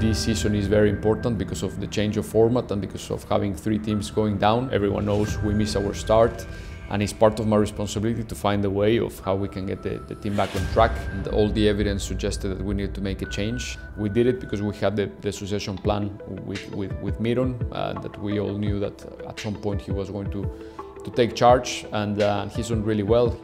This season is very important because of the change of format and because of having three teams going down. Everyone knows we miss our start and it's part of my responsibility to find a way of how we can get the, the, team back on track. And all the evidence suggested that we needed to make a change. We did it because we had the, the succession plan with, with, with Miron, uh, that we all knew that at some point he was going to, to take charge, and uh, he's done really well.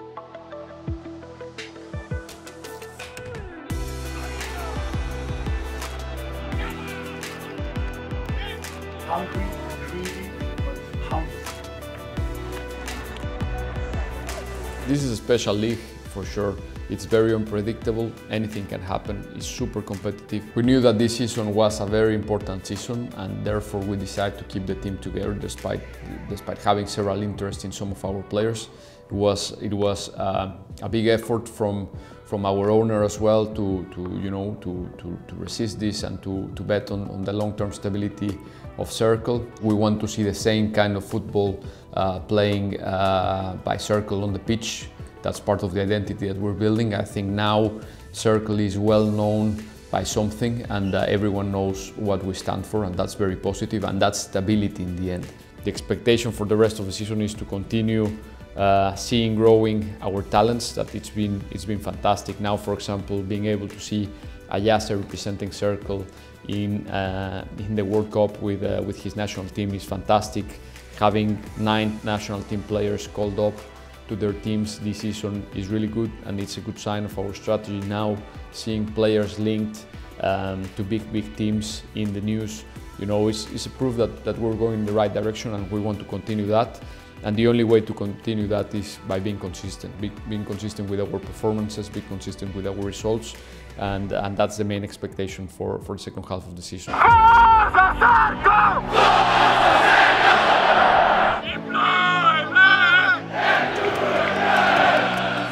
Hungry, greedy, but humble. This is a special league for sure. It's very unpredictable, anything can happen, it's super competitive. We knew that this season was a very important season and therefore we decided to keep the team together despite, despite having several interests in some of our players. It was, it was uh, a big effort from, from our owner as well to, to, you know, to, to, to resist this and to, to bet on, on the long-term stability of Cercle. We want to see the same kind of football uh, playing uh, by Cercle on the pitch that's part of the identity that we're building. I think now Cercle is well known by something and uh, everyone knows what we stand for and that's very positive and that's stability in the end. The expectation for the rest of the season is to continue uh, seeing growing our talents that it's been it's been fantastic. Now for example being able to see Ayase representing Cercle in uh, in the World Cup with uh, with his national team is fantastic. Having nine national team players called up to their teams this season is really good and it's a good sign of our strategy. Now seeing players linked um, to big big teams in the news you know it's, it's a proof that, that we're going in the right direction and we want to continue that and the only way to continue that is by being consistent be, being consistent with our performances being consistent with our results and, and that's the main expectation for, for the second half of the season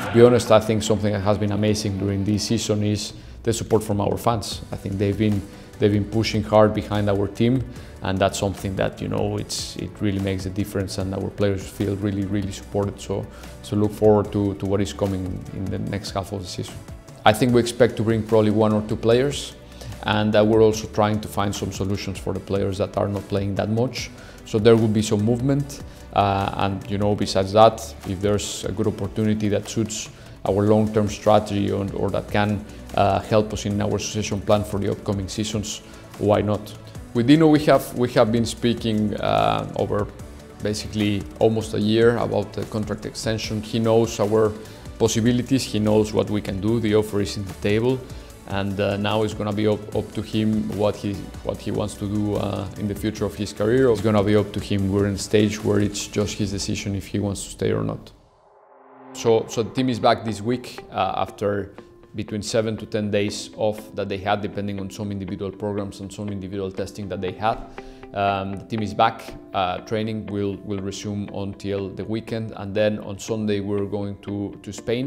To be honest, I think something that has been amazing during this season is the support from our fans. I think they've been they've been pushing hard behind our team, and that's something that you know it's it really makes a difference, and our players feel really really supported. So so look forward to to what is coming in the next half of the season. I think we expect to bring probably one or two players, and uh, we're also trying to find some solutions for the players that are not playing that much. So there will be some movement. Uh, and you know, besides that, if there's a good opportunity that suits our long-term strategy or, or, that can uh, help us in our succession plan for the upcoming seasons, why not? With Dino, we have we have been speaking uh, over basically almost a year about the contract extension. He knows our possibilities. He knows what we can do. The offer is in the table and uh, now it's going to be up, up, to him what he what he wants to do uh, in the future of his career. It's going to be up to him. We're in a stage where it's just his decision if he wants to stay or not. So, so the team is back this week uh, after between seven to ten days off that they had, depending on some individual programs and some individual testing that they had. Um, the team is back. Uh, training will will resume until the weekend, and then on Sunday we're going to to Spain.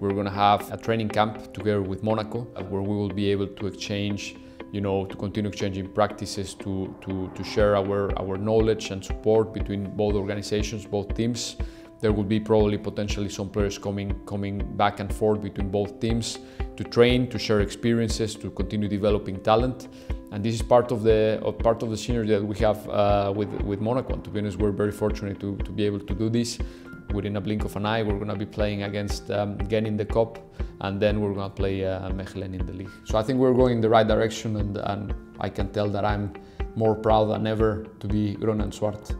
We're going to have a training camp together with Monaco uh, where we will be able to exchange, you know, to continue exchanging practices, to, to, to share our, our knowledge and support between both organizations, both teams. There will be probably potentially some players coming, coming back and forth between both teams to train, to share experiences, to continue developing talent. And this is part of the part of the synergy that we have uh, with with Monaco. And to be honest, we're very fortunate to, to be able to do this within a blink of an eye, we're going to be playing against um, Genk in the Cup, and then we're going to play uh, Mechelen in the league. So I think we're going in the right direction, and, and I can tell that I'm more proud than ever to be Groen en Zwart.